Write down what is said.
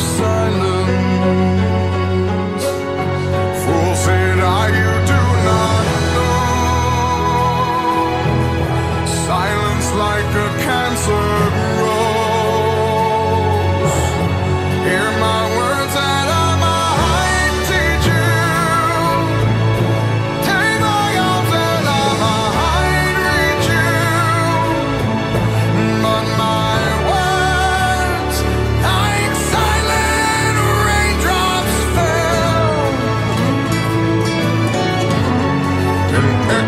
silence and